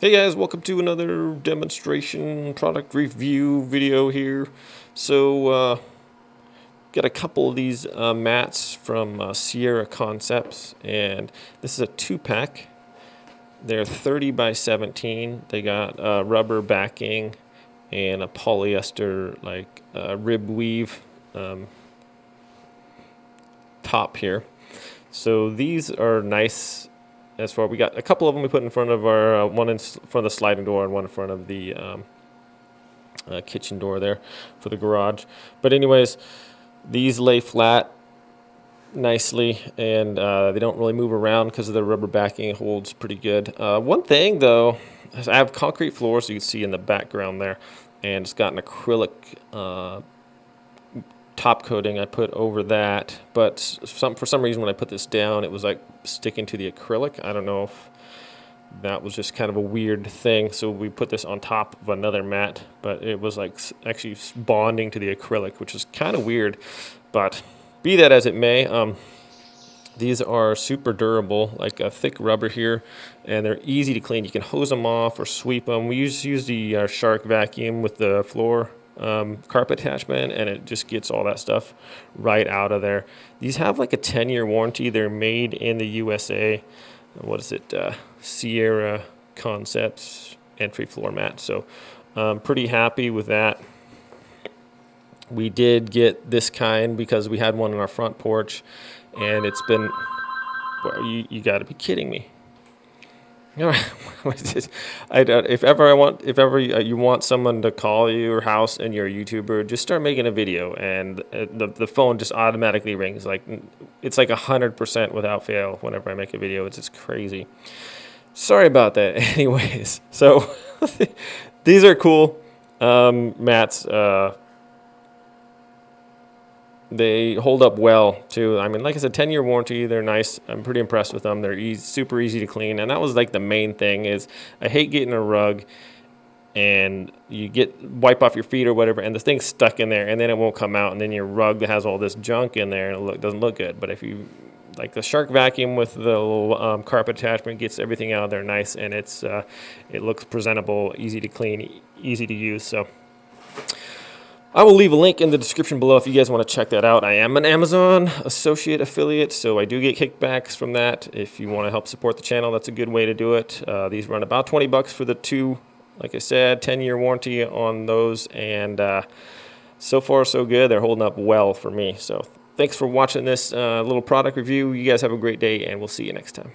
Hey guys, welcome to another demonstration product review video here. So, uh, got a couple of these uh, mats from uh, Sierra Concepts, and this is a two-pack. They're 30 by 17. They got uh, rubber backing and a polyester like uh, rib weave um, top here. So these are nice as far we got a couple of them we put in front of our uh, one in front of the sliding door and one in front of the um, uh, kitchen door there for the garage. But anyways, these lay flat nicely and uh, they don't really move around because of the rubber backing holds pretty good. Uh, one thing though, I have concrete floors so you can see in the background there and it's got an acrylic uh, top coating I put over that, but some, for some reason when I put this down, it was like sticking to the acrylic. I don't know if that was just kind of a weird thing. So we put this on top of another mat, but it was like actually bonding to the acrylic, which is kind of weird. But be that as it may, um, these are super durable, like a thick rubber here, and they're easy to clean. You can hose them off or sweep them. We use, use the uh, Shark vacuum with the floor um, carpet attachment and it just gets all that stuff right out of there. These have like a 10 year warranty. They're made in the USA. What is it? Uh, Sierra Concepts entry floor mat. So I'm um, pretty happy with that. We did get this kind because we had one on our front porch and it's been, well, you, you got to be kidding me. I don't, if ever I want, if ever you want someone to call your house and you're a YouTuber, just start making a video, and uh, the the phone just automatically rings. Like it's like hundred percent without fail. Whenever I make a video, it's just crazy. Sorry about that. Anyways, so these are cool um, mats. Uh, they hold up well too. I mean, like I said, 10 year warranty. They're nice. I'm pretty impressed with them. They're easy, super easy to clean. And that was like the main thing is I hate getting a rug and you get wipe off your feet or whatever and the thing's stuck in there and then it won't come out and then your rug that has all this junk in there and it look, doesn't look good. But if you like the shark vacuum with the little um, carpet attachment gets everything out of there nice and it's uh, it looks presentable, easy to clean, easy to use. So I will leave a link in the description below if you guys want to check that out. I am an Amazon associate affiliate, so I do get kickbacks from that. If you want to help support the channel, that's a good way to do it. Uh, these run about 20 bucks for the two, like I said, 10-year warranty on those, and uh, so far so good. They're holding up well for me. So thanks for watching this uh, little product review. You guys have a great day, and we'll see you next time.